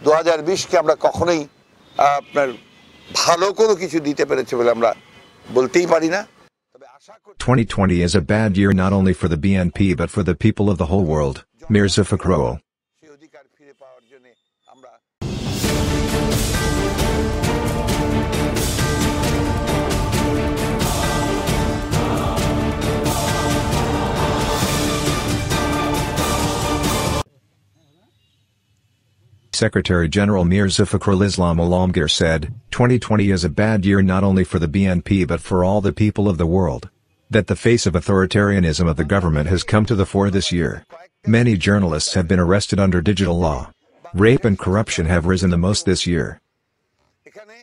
দু হাজার বিশকে আমরা কখনোই আহ, আপনার ভালো কোনো কিছু দিতে পেরেছে বলে আমরা বলতেই পারি না তবে আশা করি 2020 is a bad year not only for the BNP but for the people of the whole world. Mirza Fakhrul. সেই অধিকার ফিরে পাওয়ার জন্য আমরা Secretary General Mirza Fakhrul Islam Alamgir said, 2020 is a bad year not only for the BNP but for all the people of the world. That the face of authoritarianism of the government has come to the fore this year. Many journalists have been arrested under digital law. Rape and corruption have risen the most this year. এখানে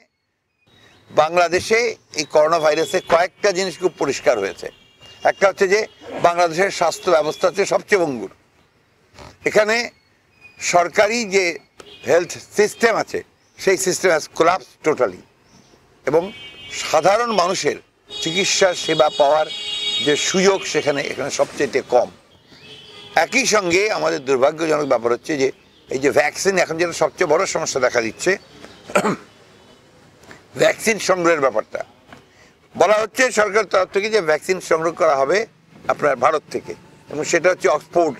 বাংলাদেশে এই corona ভাইরাসে কয়েকটা জিনিস খুব পরিষ্কার হয়েছে একটা হচ্ছে যে বাংলাদেশের স্বাস্থ্য ব্যবস্থা হচ্ছে সবচেয়ে ভঙ্গুর এখানে সরকারি যে হেলথ সিস্টেম আছে, সেই সিস্টেম হ্যাজ কোলাপস টোটালি এবং সাধারণ মানুষের চিকিৎসা সেবা পাওয়ার যে সুযোগ সেখানে, এখানে সবচেয়ে কম। একই সঙ্গে আমাদের দুর্ভাগ্যজনক ব্যাপার হচ্ছে যে, এই যে ভ্যাকসিন এখন যেটা সবচেয়ে বড় সমস্যা দেখা দিচ্ছে ভ্যাকসিন সংগ্রহের ব্যাপারটা। বলা হচ্ছে সরকারের তরফ থেকে যে ভ্যাকসিন সংগ্রহ করা হবে আপনার ভারত থেকে, এবং সেটা হচ্ছে অক্সফোর্ড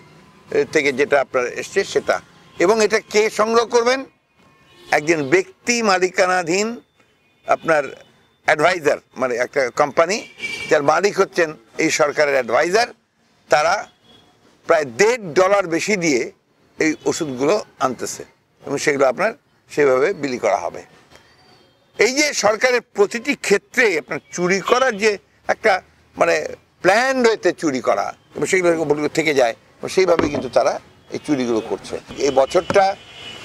থেকে যেটা আপনার এসছে, সেটা। এবং এটা কে সংগ্রহ করবেন? একজন ব্যক্তি মালিকানাধীন আপনার অ্যাডভাইজার মানে একটা কোম্পানি যার মালিক হচ্ছেন এই সরকারের অ্যাডভাইজার তারা প্রায় দেড় ডলার বেশি দিয়ে এই ওষুধগুলো আনতেছে এবং সেগুলো আপনার সেভাবে বিলি করা হবে। এই যে সরকারের প্রতিটি ক্ষেত্রে আপনার চুরি করার যে একটা মানে প্ল্যান রয়েছে চুরি করা, এবং সেগুলো থেকে যায় সেইভাবে কিন্তু তারা এই চুরিগুলো করছে। এই বছরটা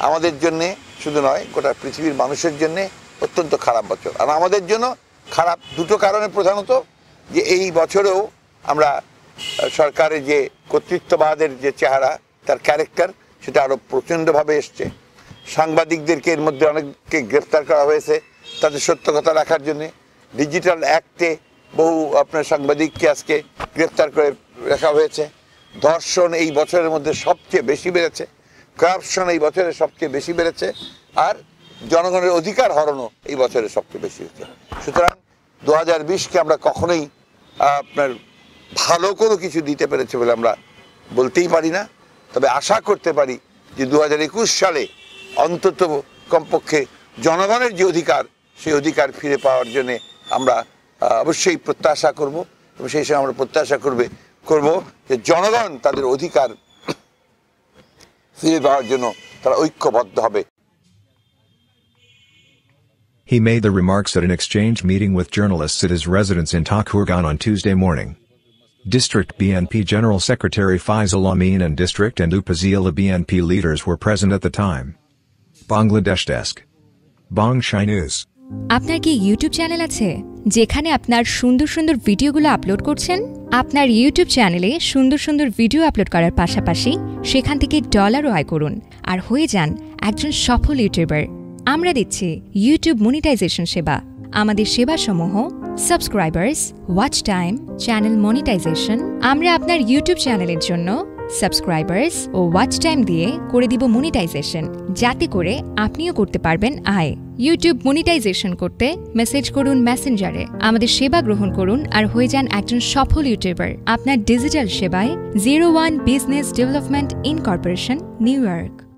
আমাদের জন্যে শুধু নয়, গোটা পৃথিবীর মানুষের জন্যে অত্যন্ত খারাপ বছর। আর আমাদের জন্য খারাপ দুটো কারণে প্রধানত যে এই বছরেও আমরা সরকারের যে কর্তৃত্ববাদের যে চেহারা, তার ক্যারেক্টার সেটা আরও প্রচণ্ডভাবে এসছে। সাংবাদিকদেরকে এর মধ্যে অনেককে গ্রেফতার করা হয়েছে তাদের সত্য কথা রাখার জন্যে। ডিজিটাল অ্যাক্টে বহু আপনার সাংবাদিককে আজকে গ্রেফতার করে রাখা হয়েছে। ধর্ষণ এই বছরের মধ্যে সবচেয়ে বেশি বেড়েছে করাপশন এই বছরে সবচেয়ে বেশি বেড়েছে, আর জনগণের অধিকার হরণও এই বছরে সবচেয়ে বেশি হয়েছে। সুতরাং দু হাজার বিশকে আমরা কখনোই আপনার ভালো কোনো কিছু দিতে পেরেছে বলে আমরা বলতেই পারি না। তবে আশা করতে পারি যে দু হাজার একুশ সালে অন্তত কমপক্ষে জনগণের যে অধিকার, সেই অধিকার ফিরে পাওয়ার জন্যে আমরা অবশ্যই প্রত্যাশা করব এবং সেই সময় আমরা প্রত্যাশা করবে করব যে জনগণ তাদের অধিকার ফিরে পাওয়ার জন্য তারা ঐক্যবদ্ধ হবে He made the remarks at an exchange meeting with journalists at his residence in Takurgan on Tuesday morning. District BNP General Secretary Faisal Amin and District and Upazila BNP leaders were present at the time. Bangladesh Desk. Bong Shai News. আপনার কি YouTube channel আছে যেখানে আপনার সুন্দর সুন্দর ভিডিওগুলো upload করছেন আপনার ইউটিউব চ্যানেলে সুন্দর সুন্দর ভিডিও আপলোড করার পাশাপাশি সেখান থেকে ডলারও আয় করুন। আর হয়ে যান একজন সফল ইউটিউবার আমরা দিচ্ছি ইউটিউব মনিটাইজেশন সেবা। আমাদের সেবাসমূহ subscribers watch time channel monetisation আমরা আপনার ইউটিউব চ্যানেলের জন্য সাবস্ক্রাইবার্স ও ওয়াচ টাইম দিয়ে করে দিব মনিটাইজেশন যাতে করে আপনিও করতে পারবেন আয়। ইউটিউব মনিটাইজেশন করতে মেসেজ করুন মেসেঞ্জারে আমাদের সেবা গ্রহণ করুন আর হয়ে যান একজন সফল ইউটিউবার আপনার ডিজিটাল সেবায় zero one business development incorporation New York